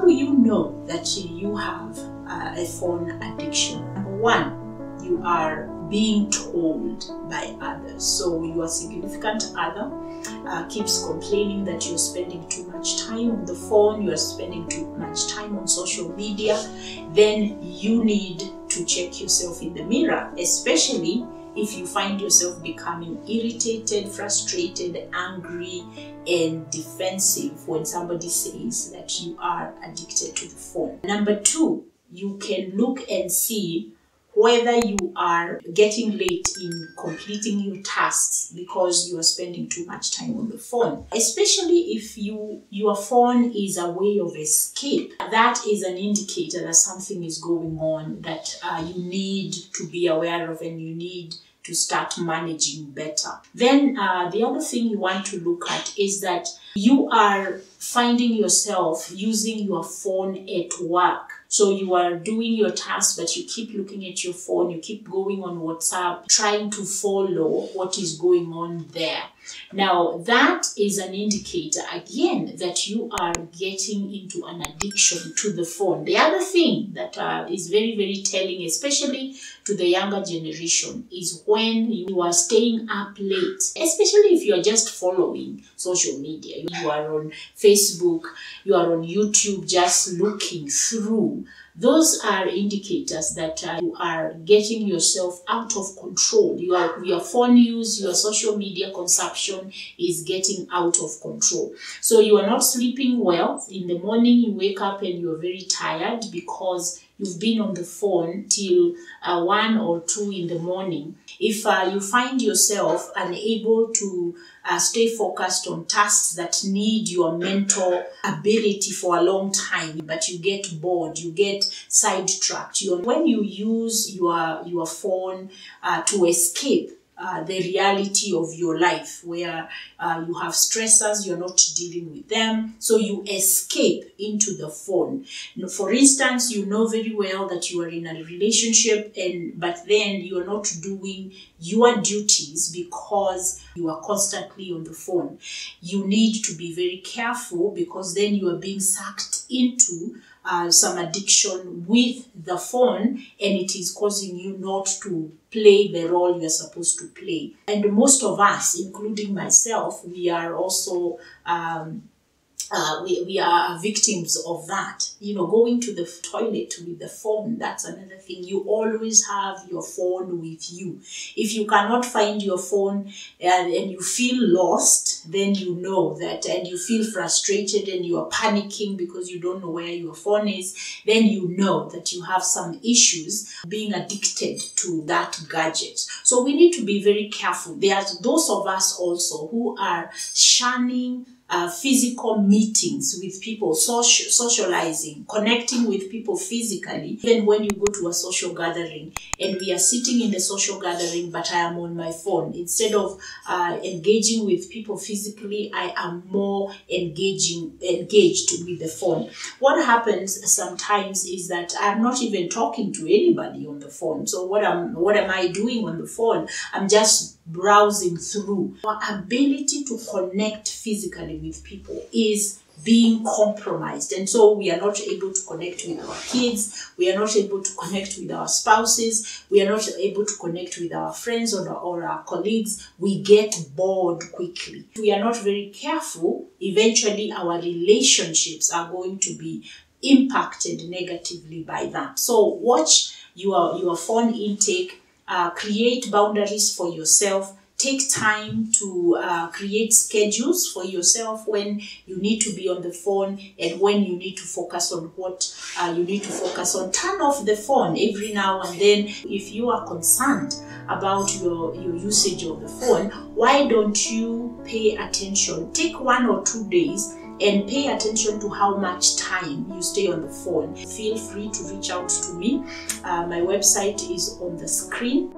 How do you know that you have uh, a phone addiction? Number one, you are being told by others. So your significant other uh, keeps complaining that you're spending too much time on the phone, you are spending too much time on social media, then you need to check yourself in the mirror, especially if you find yourself becoming irritated, frustrated, angry, and defensive when somebody says that you are addicted to the phone. Number two, you can look and see whether you are getting late in completing your tasks because you are spending too much time on the phone especially if you your phone is a way of escape that is an indicator that something is going on that uh, you need to be aware of and you need to start managing better. Then uh, the other thing you want to look at is that you are finding yourself using your phone at work. So you are doing your task, but you keep looking at your phone, you keep going on WhatsApp, trying to follow what is going on there. Now, that is an indicator again that you are getting into an addiction to the phone. The other thing that uh, is very, very telling, especially to the younger generation, is when you are staying up late, especially if you are just following social media. You are on Facebook, you are on YouTube, just looking through those are indicators that uh, you are getting yourself out of control. Your, your phone use, your social media consumption is getting out of control. So you are not sleeping well. In the morning, you wake up and you're very tired because you've been on the phone till uh, 1 or 2 in the morning. If uh, you find yourself unable to uh, stay focused on tasks that need your mental ability for a long time, but you get bored, you get sidetracked. You, when you use your, your phone uh, to escape, uh, the reality of your life where uh, you have stressors, you're not dealing with them, so you escape into the phone. For instance, you know very well that you are in a relationship, and but then you are not doing your duties because you are constantly on the phone. You need to be very careful because then you are being sucked into uh, some addiction with the phone and it is causing you not to play the role you're supposed to play. And most of us, including myself, we are also um, uh, we, we are victims of that. You know, going to the toilet with the phone, that's another thing. You always have your phone with you. If you cannot find your phone and, and you feel lost, then you know that, and you feel frustrated and you are panicking because you don't know where your phone is, then you know that you have some issues being addicted to that gadget. So we need to be very careful. There are those of us also who are shunning uh, physical meetings with people, social, socializing, connecting with people physically. Even when you go to a social gathering and we are sitting in the social gathering, but I am on my phone. Instead of uh, engaging with people physically, I am more engaging engaged with the phone. What happens sometimes is that I'm not even talking to anybody on the phone. So what am what am I doing on the phone? I'm just browsing through. Our ability to connect physically with people is being compromised. And so we are not able to connect with our kids, we are not able to connect with our spouses, we are not able to connect with our friends or, or our colleagues. We get bored quickly. If we are not very careful, eventually our relationships are going to be impacted negatively by that. So watch your, your phone intake uh, create boundaries for yourself take time to uh, create schedules for yourself when you need to be on the phone and when you need to focus on what uh, you need to focus on turn off the phone every now and then if you are concerned about your, your usage of the phone why don't you pay attention take one or two days and pay attention to how much time you stay on the phone. Feel free to reach out to me. Uh, my website is on the screen.